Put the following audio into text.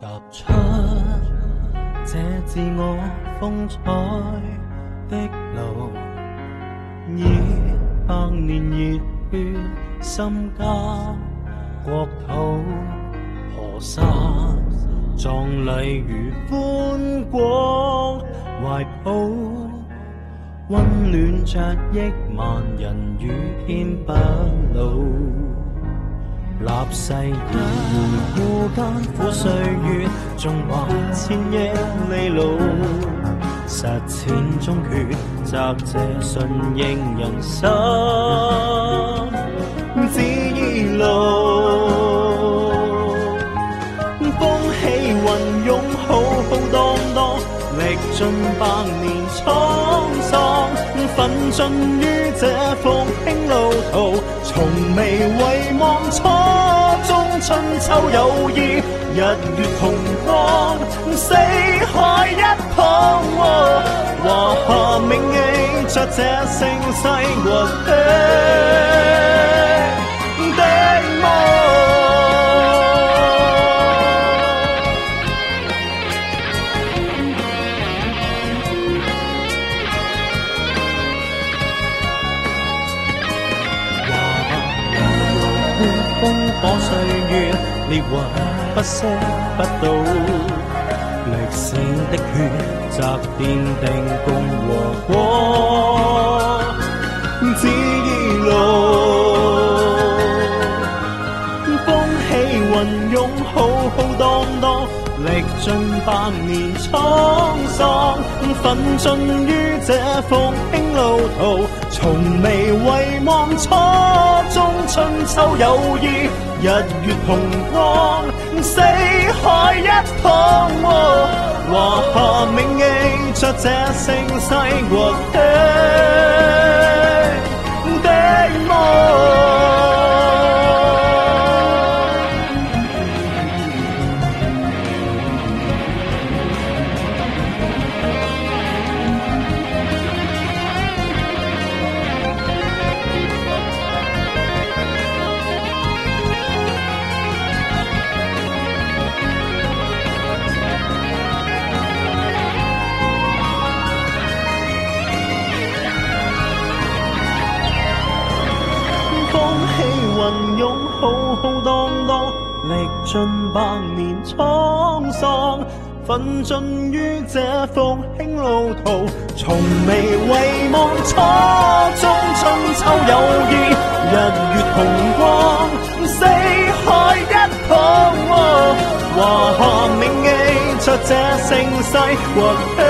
踏出这自我风采的路，以百年热血心加国土，河山壮丽如宽广怀抱，温暖着亿万人与天不老。立誓以护艰苦岁月，纵横千亿里路，实践中决，择这顺应人心旨意路。风起云涌，浩浩荡荡，历尽百年沧桑，奋进于这复兴路途，从未畏。望初中，春秋有意，日月同光，四海一旁，华夏铭记着这盛世崛起风火岁月，烈纹不息不倒，历史的血择奠定共和国之路。风起云涌，浩浩荡荡，历尽百年沧桑，奋进于这复兴路途，从未遗忘。春秋有意。日月同光，四海一统。华夏铭记着这盛世和浩荡荡，历尽百年沧桑，奋进于这复兴路途，从未遗忘初中春秋友谊，日月同光，四海一方，华夏铭记着这盛世和。